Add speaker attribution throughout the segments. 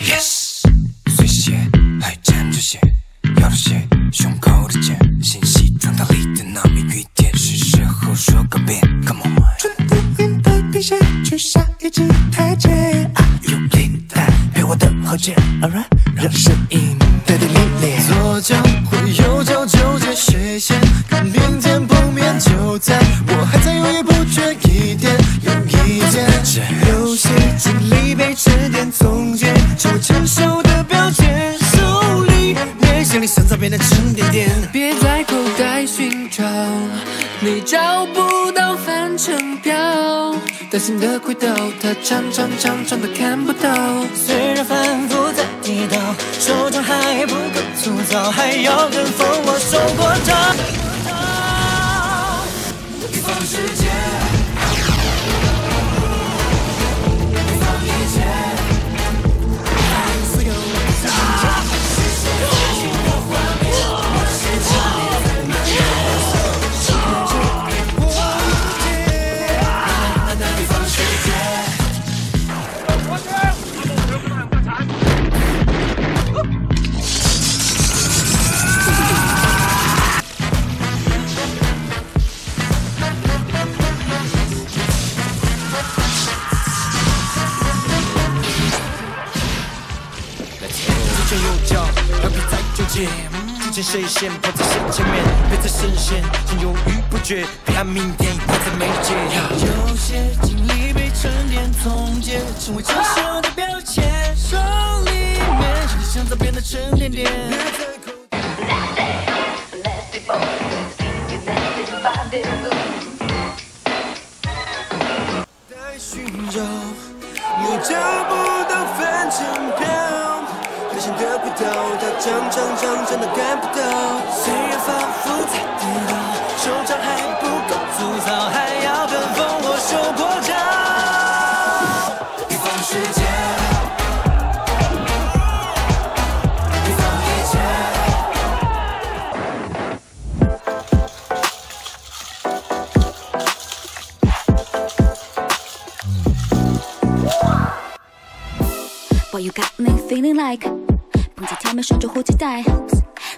Speaker 1: Yes，碎鞋还沾着血，咬着血，胸口的茧，新西装打理的纳米雨点，是时候说个遍。Come on，
Speaker 2: 春天云的皮鞋，去下一级台阶。
Speaker 1: 用力带陪我的后肩，Alright，让声音带点力
Speaker 2: 成为成熟的标签。手里面行李箱早变得沉甸甸。
Speaker 3: 别在口袋寻找，你找不到返程票。担心的轨道，它长长长长的看不到。
Speaker 2: 虽然反复在跌倒，手掌还不够粗糙，还要跟风我受过伤。一方世再纠结？提前谁先跑在谁前面？别再深陷，先犹豫不决，别喊明天还在眉睫。有些经历被沉淀总结，成为成熟的标签。手里面行李箱早变得沉甸甸。在寻找，又找不到返程票。人生的轨道，它长长长长的看不到。虽然反复在跌倒，手掌还不够粗糙，还要跟风我受过伤。一方世界，一方一切。
Speaker 4: Boy, you got me feeling like 蹦极跳跃旋转呼吸带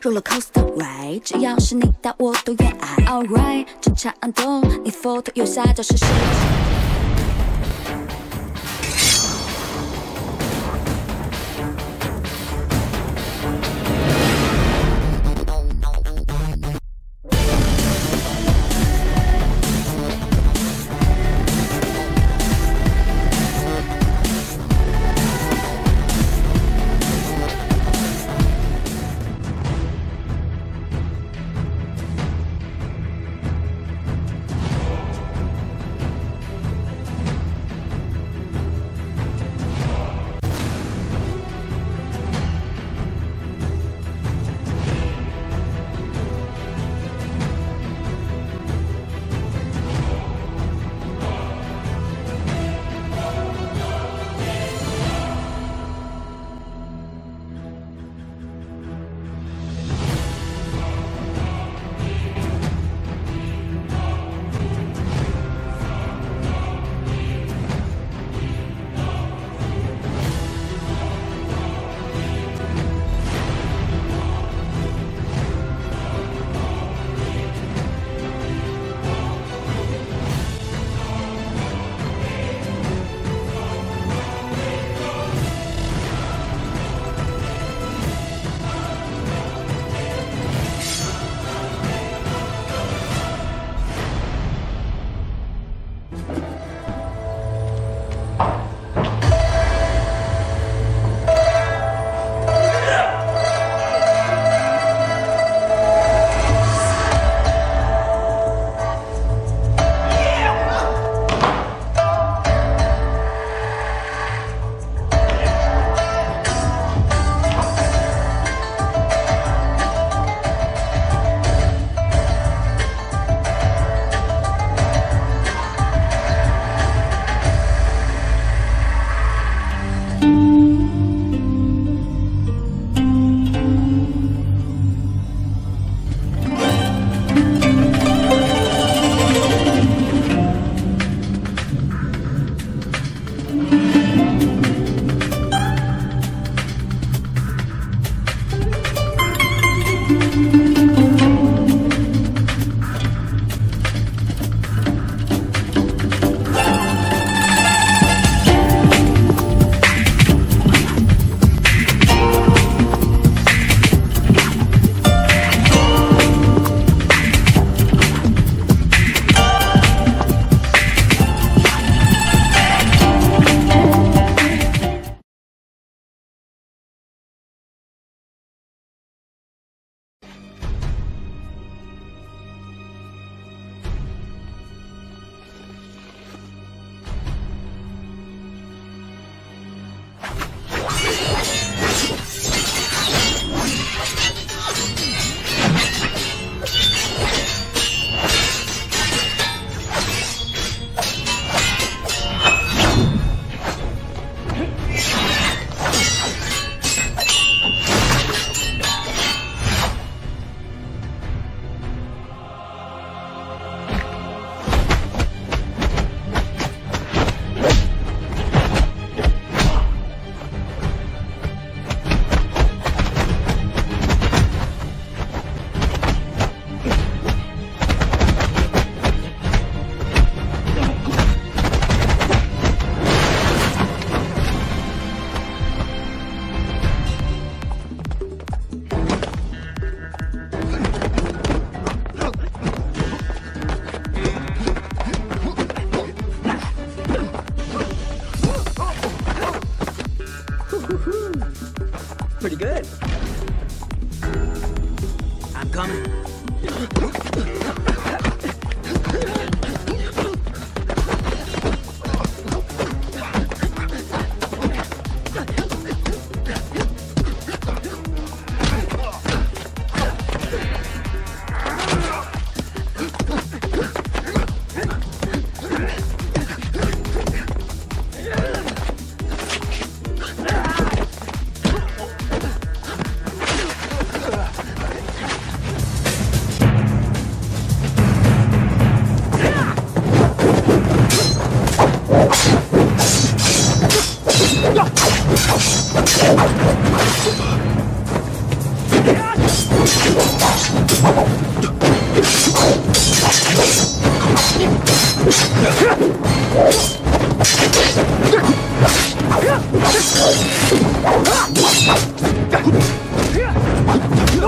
Speaker 4: ，roller coaster ride，只要是你的我都愿爱。Alright，正常动，你 photo 右下角是谁？Pretty good. I'm coming.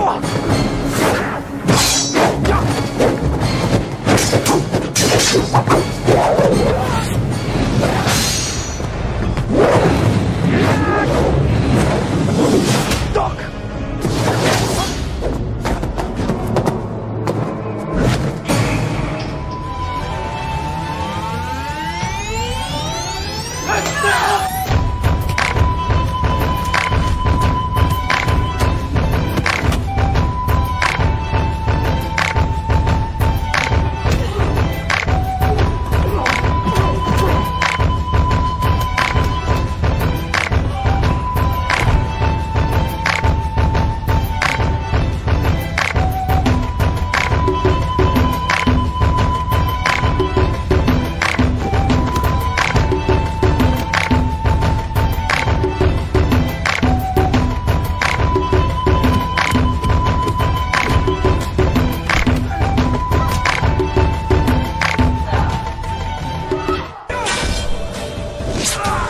Speaker 5: 啊 Ah!